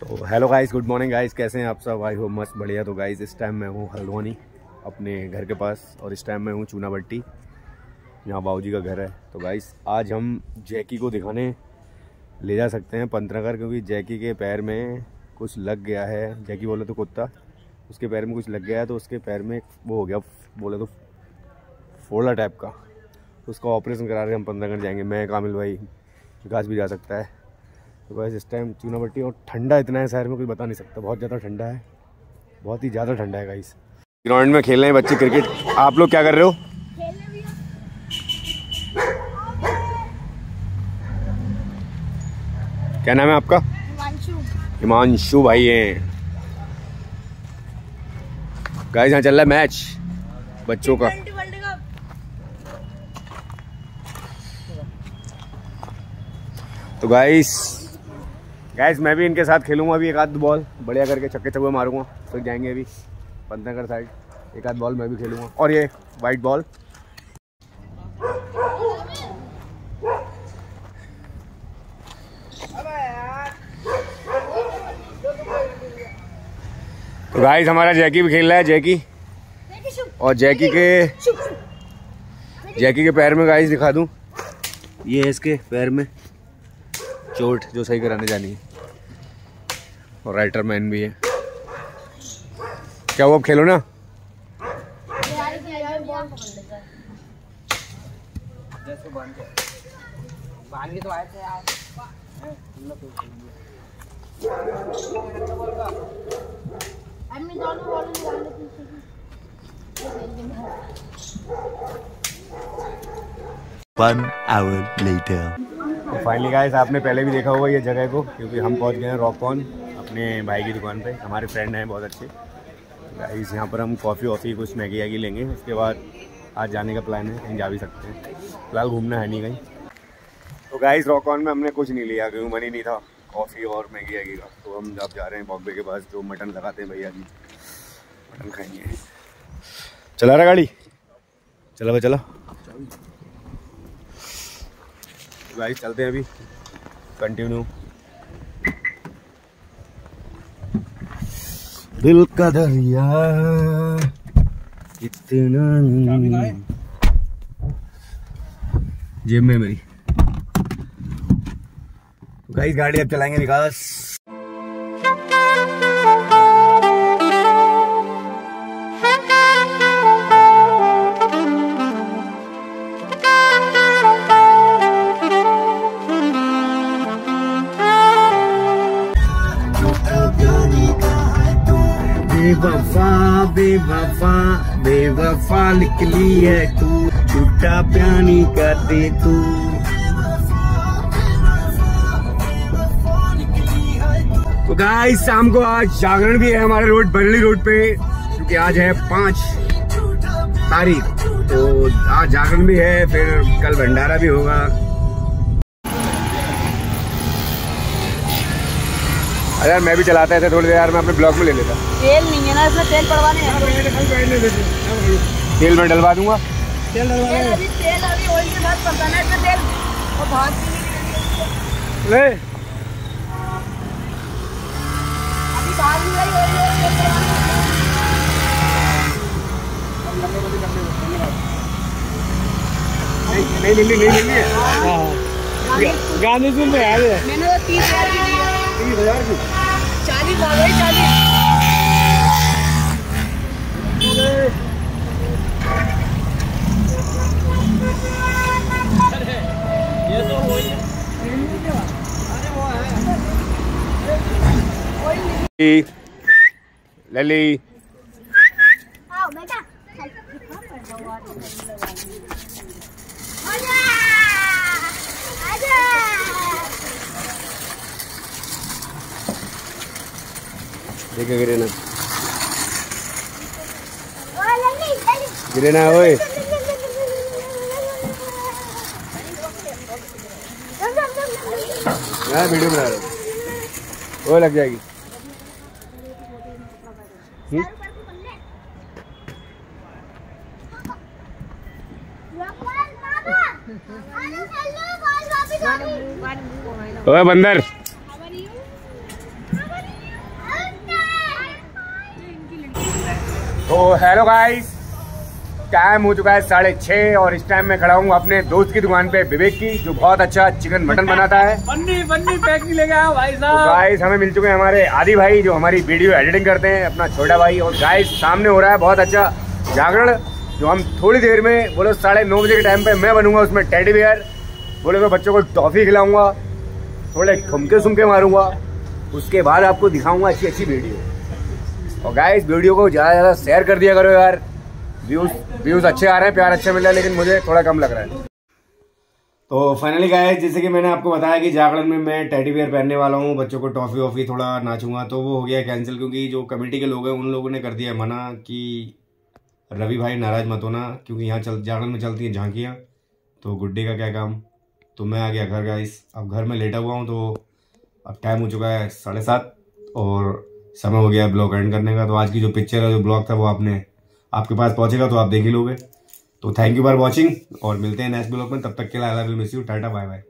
तो hello guys good morning guys कैसे हैं आप सब? आई हो मस्त बढ़िया। तो गाइस इस टाइम मैं हूँ हल्द्वानी, अपने घर के पास, और इस टाइम मैं हूँ चूना भट्टी यहाँ बाबूजी का घर है। तो गाइस आज हम जैकी को दिखाने ले जा सकते हैं पंतनगर, क्योंकि जैकी के पैर में कुछ लग गया है। जैकी बोले तो कुत्ता, उसके पैर में कुछ लग गया है तो उसके पैर में वो हो गया, बोले तो फोड़ा टाइप का। तो उसका ऑपरेशन करा रहे हम पंद्रह पंतनगर जाएँगे। मैं, कामिल भाई, विकास भी जा सकता है। तो बस इस टाइम चूना भट्टी और ठंडा इतना है शहर में कुछ बता नहीं सकता। बहुत ज़्यादा ठंडा है। बहुत ही ज़्यादा ठंडा है गाइस ग्राउंड में खेल रहे हैं बच्चे क्रिकेट आप लोग क्या कर रहे हो? क्या नाम है आपका? हिमांशु। भाई हैं। गाइस यहाँ चल रहा है मैच बच्चों का। तो गाइस गैस मैं भी इनके साथ खेलूँगा अभी एक आध बॉल बढ़िया करके छक्के चक्के मारूँगा. फिर जाएँगे अभी पंतनगर साइड एक आध बॉल मैं भी खेलूँगा. और ये वाइट बॉल तो गाइस हमारा जैकी भी खेल रहा है जैकी और जैकी के जैकी के पैर में गाइस दिखा दूँ. ये है इसके पैर में चोट जो सही कराने जानी है. और राइटर मैन भी है। क्या वो अब खेलो ना? तो One hour later. तो फाइनली गाइस आपने पहले भी देखा होगा ये जगह को क्योंकि हम पहुँच गए हैं रॉक कॉन अपने भाई की दुकान पे। हमारे फ्रेंड हैं, बहुत अच्छे। गाइस यहाँ पर हम कॉफ़ी वॉफ़ी कुछ मैगी वैगी लेंगे। उसके बाद आज जाने का प्लान है, कहीं जा भी सकते हैं। फ़िलहाल घूमना है नहीं कहीं। तो गाइस रॉक कॉन में हमने कुछ नहीं लिया क्योंकि मन ही नहीं था कॉफ़ी और मैगी वैगी का। तो हम अब जा रहे हैं बॉम्बे के पास, जो मटन लगाते हैं भैया जी। मटन खाएँगे। चला रहा गाड़ी? चला भाई, चला। गाइस चलते हैं अभी। कंटिन्यू दिल का दरिया। इतना जेब में मेरी। गाइस गाड़ी अब चलाएँगे विकास बेवफा बेवफा बेवफा निकली है तू। झूठा प्यानी करते तू। तो गाइस शाम को आज जागरण भी है हमारे रोड, बरली रोड पे क्योंकि आज है पाँच तारीख। तो आज जागरण भी है, फिर कल भंडारा भी होगा। अरे यार मैं भी चलाता है थोड़ी देर यार मैं अपने ब्लॉग में ले लेता। तेल नहीं है ना इसमें तेल पड़वाने हैं। तेल में डलवा दूँगा। तेल अभी तेल अभी ऑयल के साथ पकाना है इसमें तेल। और भात भी नहीं ले। अभी भात भी नहीं ऑयल तेल नहीं नहीं नहीं नहीं नहीं है गाने सुन रहे यार मैंने तो तीस हज़ार की दी है तीस हज़ार की चालीस आ गई चालीस लली आओ बेटा आजा आजा देखे गिरे ना ओ लल्ली लल्ली गिरे ना ओए यार वीडियो बना रहा हूँ वो लग जाएगी हम्म? ओए बंदर तो हेलो गाइस टाइम हो चुका है साढ़े छः और इस टाइम मैं खड़ा हूँ अपने दोस्त की दुकान पे विवेक की जो बहुत अच्छा चिकन मटन बनाता है। बन्नी बन्नी पैक नहीं लेके आया भाई तो गाइस हमें मिल चुके हैं हमारे आदि भाई जो हमारी वीडियो एडिटिंग करते हैं अपना छोटा भाई। और गाइस सामने हो रहा है बहुत अच्छा जागरण जो हम थोड़ी देर में बोलो साढ़े नौ बजे के टाइम पे मैं बनूँगा उसमें टेडी बियर बोले तो बच्चों को टॉफी खिलाऊँगा थोड़े ठुमके सुमके मारूँगा। उसके बाद आपको दिखाऊँगा अच्छी अच्छी वीडियो और गाइस वीडियो को ज़्यादा ज़्यादा शेयर कर दिया करो यार। व्यूज़ व्यूज़ अच्छे आ रहे हैं, प्यार अच्छा मिल रहा है, लेकिन मुझे थोड़ा कम लग रहा है। तो फाइनली गाइस जैसे कि मैंने आपको बताया कि जागरण में मैं टेडी बियर पहनने वाला हूँ, बच्चों को टॉफी वॉफी थोड़ा नाचूँगा तो वो हो गया कैंसिल क्योंकि जो कमेटी के लोग हैं, उन लोगों ने कर दिया मना कि रवि भाई नाराज़ मत होना, क्योंकि यहाँ चल, जागरण में चलती हैं झांकियाँ। तो गुड्डे का क्या काम? तो मैं आ गया घर गाइस अब घर में लेटा हुआ हूँ तो अब टाइम हो चुका है साढ़े सात, और समय हो गया है ब्लॉग एंड करने का तो आज की जो पिक्चर है, जो ब्लॉग था, वो आपने आपके पास पहुंचेगा तो आप देख ही लोगे। तो थैंक यू फॉर वॉचिंग और मिलते हैं नेक्स्ट ब्लॉग में, तब तक के लिए I love you miss you tata bye bye